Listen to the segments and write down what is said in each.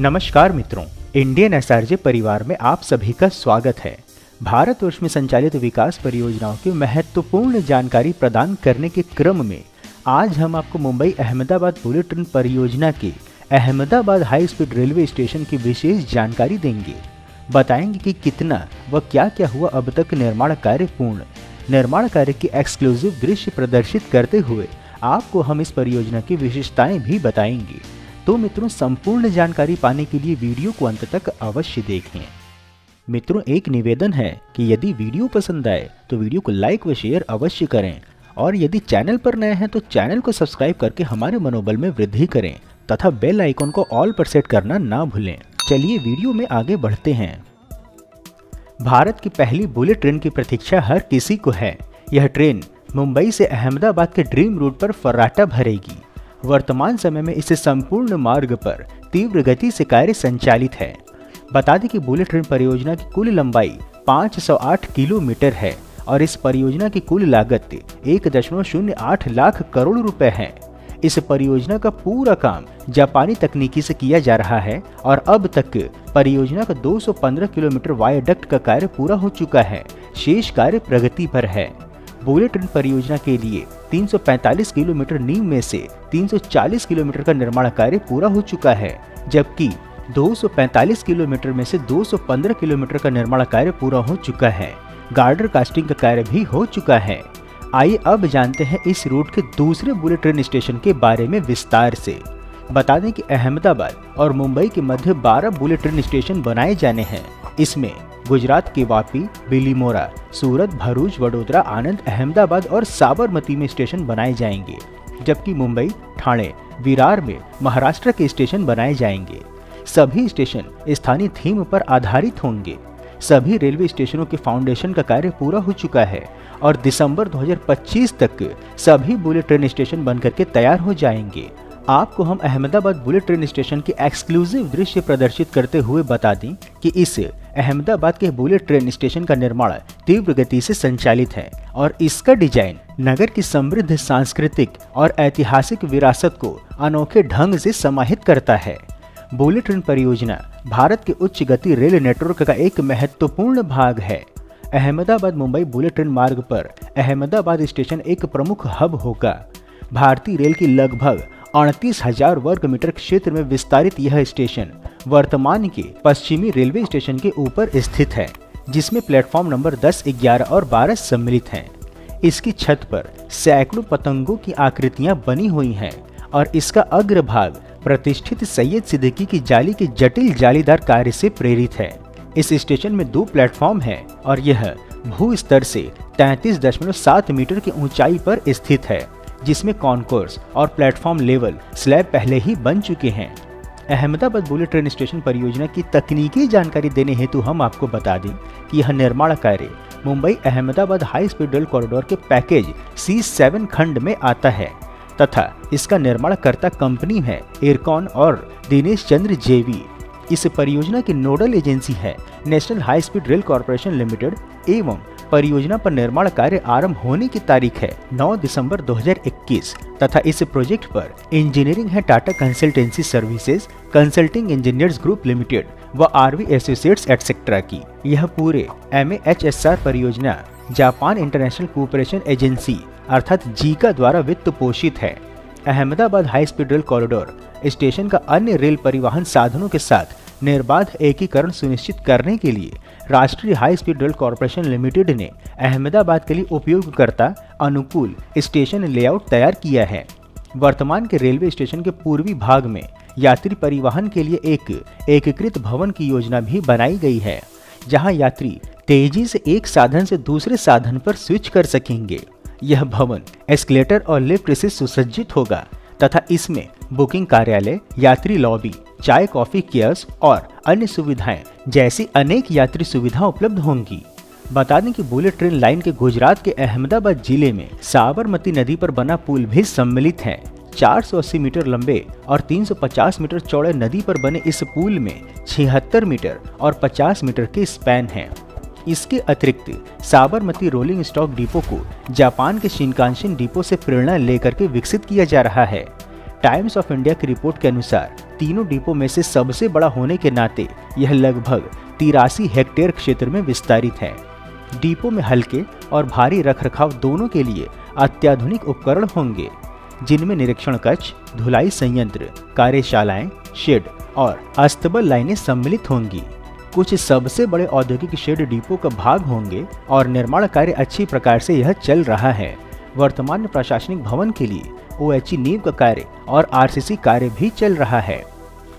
नमस्कार मित्रों Indian SRJ परिवार में आप सभी का स्वागत है। भारतवर्ष में संचालित विकास परियोजनाओं की महत्वपूर्ण जानकारी प्रदान करने के क्रम में आज हम आपको मुंबई अहमदाबाद बुलेट ट्रेन परियोजना के Ahmedabad high speed railway station की विशेष जानकारी देंगे। बताएँगे कि कितना व क्या क्या हुआ अब तक निर्माण कार्य पूर्ण, निर्माण कार्य की एक्सक्लूसिव दृश्य प्रदर्शित करते हुए आपको हम इस परियोजना की विशेषताएँ भी बताएँगे। तो मित्रों, संपूर्ण जानकारी पाने के लिए वीडियो को अंत तक अवश्य देखें। मित्रों, एक निवेदन है कि यदि वीडियो पसंद आए तो वीडियो को लाइक व शेयर अवश्य करें। और यदि चैनल पर नए हैं तो चैनल को सब्सक्राइब करके हमारे मनोबल में वृद्धि करें तथा बेल आइकन को ऑल पर सेट करना ना भूलें। चलिए वीडियो में आगे बढ़ते हैं। भारत की पहली बुलेट ट्रेन की प्रतीक्षा हर किसी को है। यह ट्रेन मुंबई से अहमदाबाद के ड्रीम रूट पर फर्राटा भरेगी। वर्तमान समय में इस संपूर्ण मार्ग पर तीव्र गति से कार्य संचालित है। बता दें कि बुलेट ट्रेन परियोजना की कुल लंबाई 508 किलोमीटर है और इस परियोजना की कुल लागत एक दशमलव शून्य आठ लाख करोड़ रुपए है। इस परियोजना का पूरा काम जापानी तकनीकी से किया जा रहा है और अब तक परियोजना का 215 किलोमीटर वायडक्ट का कार्य पूरा हो चुका है। शेष कार्य प्रगति पर है। बुलेट ट्रेन परियोजना के लिए 345 किलोमीटर नींव में से 340 किलोमीटर का निर्माण कार्य पूरा हो चुका है, जबकि 245 किलोमीटर में से 215 किलोमीटर का निर्माण कार्य पूरा हो चुका है। गार्डर कास्टिंग का कार्य भी हो चुका है। आइए अब जानते हैं इस रूट के दूसरे बुलेट ट्रेन स्टेशन के बारे में विस्तार से। बता दें कि अहमदाबाद और मुंबई के मध्य 12 बुलेट ट्रेन स्टेशन बनाए जाने हैं। इसमें गुजरात के वापी, बिलीमोरा, सूरत, भरूच, वडोदरा, आनंद, अहमदाबाद और साबरमती में स्टेशन बनाए जाएँगे, जबकि मुंबई, ठाणे, विरार में महाराष्ट्र के स्टेशन बनाए जाएँगे। सभी स्टेशन स्थानीय थीम पर आधारित होंगे। सभी रेलवे स्टेशनों के फाउंडेशन का कार्य पूरा हो चुका है और दिसंबर 2025 तक सभी बुलेट ट्रेन स्टेशन बनकर के तैयार हो जाएँगे। आपको हम अहमदाबाद बुलेट ट्रेन स्टेशन के एक्सक्लूसिव दृश्य प्रदर्शित करते हुए बता दें कि इस अहमदाबाद के बुलेट ट्रेन स्टेशन का निर्माण तीव्र गति से संचालित है और इसका डिज़ाइन नगर की समृद्ध सांस्कृतिक और ऐतिहासिक विरासत को अनोखे ढंग से समाहित करता है। बुलेट ट्रेन परियोजना भारत के उच्च गति रेल नेटवर्क का एक महत्वपूर्ण भाग है। अहमदाबाद मुंबई बुलेट ट्रेन मार्ग पर अहमदाबाद स्टेशन एक प्रमुख हब होगा। भारतीय रेल की लगभग अड़तीस हज़ार वर्ग मीटर क्षेत्र में विस्तारित यह स्टेशन वर्तमान के पश्चिमी रेलवे स्टेशन के ऊपर स्थित है जिसमें प्लेटफॉर्म नंबर 10, 11 और 12 सम्मिलित हैं। इसकी छत पर सैकड़ों पतंगों की आकृतियाँ बनी हुई हैं और इसका अग्रभाग प्रतिष्ठित सैयद सिद्दीकी की जाली के जटिल जालीदार कार्य से प्रेरित है इस स्टेशन में दो प्लेटफॉर्म है और यह भू स्तर से 33.7 मीटर की ऊंचाई पर स्थित है जिसमें कॉन्कोर्स और प्लेटफॉर्म लेवल स्लैब पहले ही बन चुके हैं अहमदाबाद बुलेट ट्रेन स्टेशन परियोजना की तकनीकी जानकारी देने हेतु हम आपको बता दें कि यह निर्माण कार्य Mumbai Ahmedabad high speed rail corridor के पैकेज सी सेवन खंड में आता है। तथा इसका निर्माणकर्ता कंपनी है एयरकॉन और दिनेश चंद्र जेवी। इस परियोजना की नोडल एजेंसी है national high speed rail corporation limited एवं परियोजना पर निर्माण कार्य आरंभ होने की तारीख है 9 दिसंबर 2021 तथा इस प्रोजेक्ट पर इंजीनियरिंग है Tata consultancy services, consulting engineers group limited व आरवी एसोसिएट्स एटसेट्रा की। यह पूरे एम परियोजना जापान इंटरनेशनल कोऑपरेशन एजेंसी अर्थात जीका द्वारा वित्त पोषित है। Ahmedabad high speed rail corridor station का अन्य रेल परिवहन साधनों के साथ निर्बाध एकीकरण सुनिश्चित करने के लिए राष्ट्रीय high speed rail corporation limited ने अहमदाबाद के लिए उपयोगकर्ता अनुकूल स्टेशन लेआउट तैयार किया है। वर्तमान के रेलवे स्टेशन के पूर्वी भाग में यात्री परिवहन के लिए एक एकीकृत भवन की योजना भी बनाई गई है, जहाँ यात्री तेज़ी से एक साधन से दूसरे साधन पर स्विच कर सकेंगे। यह भवन एस्केलेटर और लिफ्ट से सुसज्जित होगा। तथा इसमें बुकिंग कार्यालय, यात्री लॉबी, चाय कॉफ़ी केयर्स और अन्य सुविधाएँ जैसी अनेक यात्री सुविधा उपलब्ध होंगी बता दें कि बुलेट ट्रेन लाइन के गुजरात के अहमदाबाद ज़िले में साबरमती नदी पर बना पुल भी सम्मिलित है 480 मीटर लंबे और 350 मीटर चौड़े नदी पर बने इस पुल में छिहत्तर मीटर और 50 मीटर के स्पैन हैं। इसके अतिरिक्त, साबरमती रोलिंग स्टॉक डिपो को जापान के शिनकांशिन डिपो से प्रेरणा लेकर के विकसित किया जा रहा है। टाइम्स ऑफ़ इंडिया की रिपोर्ट के अनुसार, तीनों डिपो में से सबसे बड़ा होने के नाते, यह लगभग तिरासी हेक्टेयर क्षेत्र में विस्तारित है। डिपो में हल्के और भारी रखरखाव दोनों के लिए अत्याधुनिक उपकरण होंगे, जिनमें निरीक्षण कक्ष, धुलाई संयंत्र, कार्यशालाएँ, शेड और अस्तबल लाइनें सम्मिलित होंगी। कुछ सबसे बड़े औद्योगिक शेड डिपो का भाग होंगे और निर्माण कार्य अच्छी प्रकार से यह चल रहा है। वर्तमान प्रशासनिक भवन के लिए ओ एच नींव का कार्य और आरसीसी कार्य भी चल रहा है।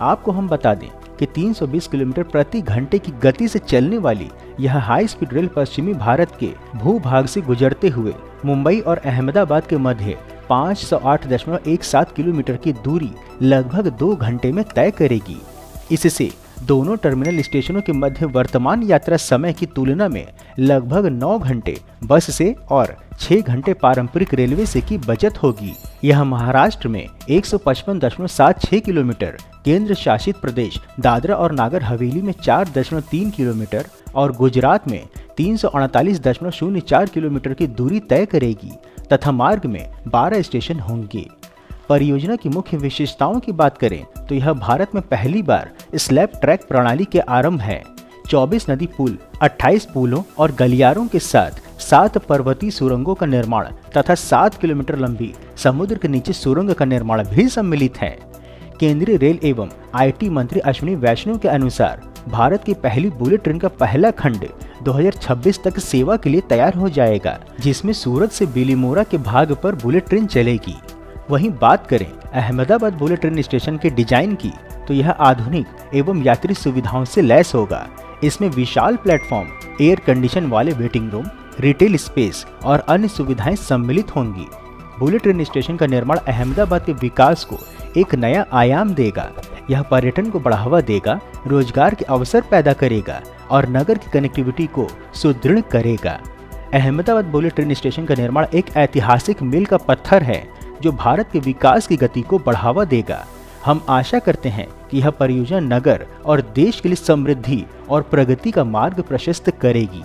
आपको हम बता दें कि 320 किलोमीटर प्रति घंटे की गति से चलने वाली यह हाई स्पीड रेल पश्चिमी भारत के भूभाग से गुजरते हुए मुंबई और अहमदाबाद के मध्य 508.17 किलोमीटर की दूरी लगभग दो घंटे में तय करेगी। इससे दोनों टर्मिनल स्टेशनों के मध्य वर्तमान यात्रा समय की तुलना में लगभग 9 घंटे, बस से और 6 घंटे पारंपरिक रेलवे से की बचत होगी। यह महाराष्ट्र में 155.76 किलोमीटर, केंद्र शासित प्रदेश दादरा और नागर हवेली में 4.3 किलोमीटर और गुजरात में तीन किलोमीटर की दूरी तय करेगी तथा मार्ग में 12 स्टेशन होंगे। परियोजना की मुख्य विशेषताओं की बात करें तो यह भारत में पहली बार स्लैब ट्रैक प्रणाली के आरंभ है। 24 नदी पुल 28 पुलों और गलियारों के साथ सात पर्वतीय सुरंगों का निर्माण तथा सात किलोमीटर लंबी समुद्र के नीचे सुरंग का निर्माण भी सम्मिलित है। केंद्रीय रेल एवं आईटी मंत्री अश्विनी वैष्णव के अनुसार, भारत की पहली बुलेट ट्रेन का पहला खंड 2026 तक सेवा के लिए तैयार हो जाएगा, जिसमें सूरत से बिलीमोरा के भाग पर बुलेट ट्रेन चलेगी। वहीं बात करें अहमदाबाद बुलेट ट्रेन स्टेशन के डिज़ाइन की तो यह आधुनिक एवं यात्री सुविधाओं से लैस होगा। इसमें विशाल प्लेटफॉर्म एयर कंडीशन वाले वेटिंग रूम रिटेल स्पेस और अन्य सुविधाएँ सम्मिलित होंगी। बुलेट ट्रेन स्टेशन का निर्माण अहमदाबाद के विकास को एक नया आयाम देगा। यह पर्यटन को बढ़ावा देगा, रोज़गार के अवसर पैदा करेगा और नगर की कनेक्टिविटी को सुदृढ़ करेगा। अहमदाबाद बुलेट ट्रेन स्टेशन का निर्माण एक ऐतिहासिक मील का पत्थर है। जो भारत के विकास की गति को बढ़ावा देगा। हम आशा करते हैं कि यह परियोजना नगर और देश के लिए समृद्धि और प्रगति का मार्ग प्रशस्त करेगी।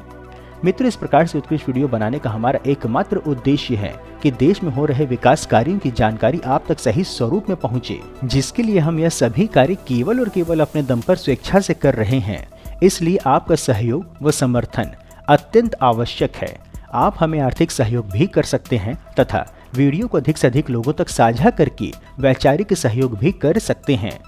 मित्र, इस प्रकार से उत्कृष्ट वीडियो बनाने का हमारा एकमात्र उद्देश्य है कि देश में हो रहे विकास कार्यों की जानकारी आप तक सही स्वरूप में पहुँचे, जिसके लिए हम यह सभी कार्य केवल और केवल अपने दम पर स्वेच्छा से कर रहे हैं। इसलिए आपका सहयोग व समर्थन अत्यंत आवश्यक है। आप हमें आर्थिक सहयोग भी कर सकते हैं तथा वीडियो को अधिक से अधिक लोगों तक साझा करके वैचारिक सहयोग भी कर सकते हैं।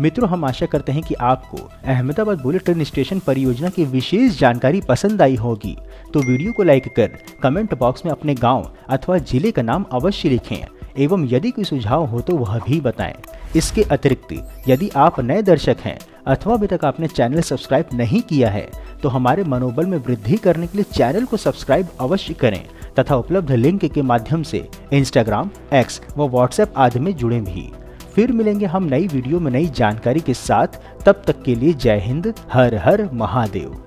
मित्रों, हम आशा करते हैं कि आपको अहमदाबाद बुलेट ट्रेन स्टेशन परियोजना की विशेष जानकारी पसंद आई होगी। तो वीडियो को लाइक कर कमेंट बॉक्स में अपने गाँव अथवा ज़िले का नाम अवश्य लिखें, एवं यदि कोई सुझाव हो तो वह भी बताएँ। इसके अतिरिक्त, यदि आप नए दर्शक हैं अथवा अभी तक आपने चैनल सब्सक्राइब नहीं किया है तो हमारे मनोबल में वृद्धि करने के लिए चैनल को सब्सक्राइब अवश्य करें। तथा उपलब्ध लिंक के माध्यम से इंस्टाग्राम एक्स व व्हाट्सएप आदि में जुड़े भी। फिर मिलेंगे हम नई वीडियो में नई जानकारी के साथ। तब तक के लिए जय हिंद, हर हर महादेव।